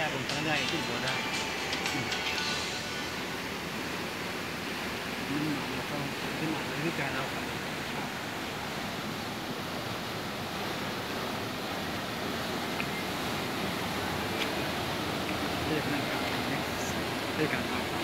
ได้ผมทำได้ขึ้นหัวได้มันหนักแล้วก็ขึ้นมาด้วยการเอาครับเรียกนั่นครับเรียกการเอา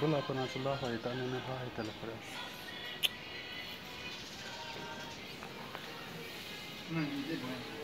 Buna konatullah wa itanina hahita al-fresh. Mm.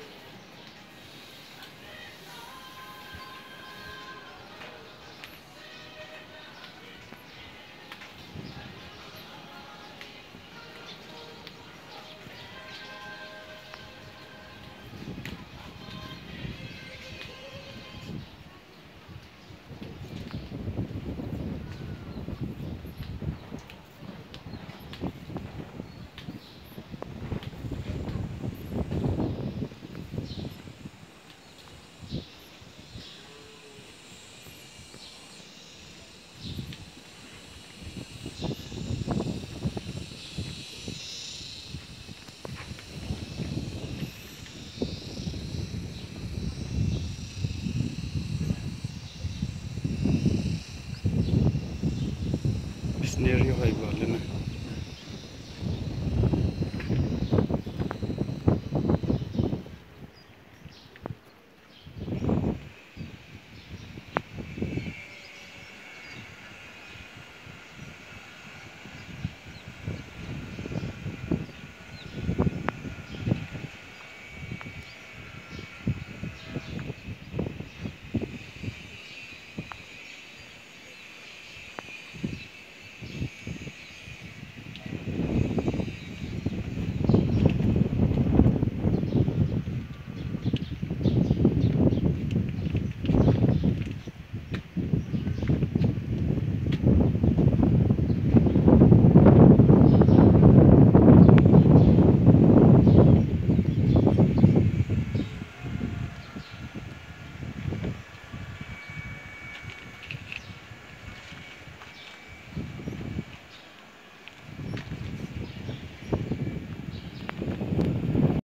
ಗಾಡಿ ಬರಲಿಲ್ಲ